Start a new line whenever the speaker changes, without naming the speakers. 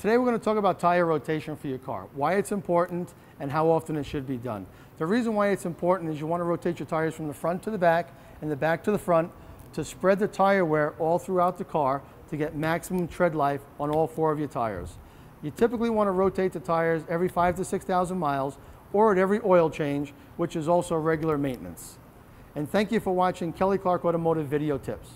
Today we're going to talk about tire rotation for your car, why it's important and how often it should be done. The reason why it's important is you want to rotate your tires from the front to the back and the back to the front to spread the tire wear all throughout the car to get maximum tread life on all four of your tires. You typically want to rotate the tires every five to 6,000 miles or at every oil change, which is also regular maintenance. And thank you for watching Kelly Clark Automotive Video Tips.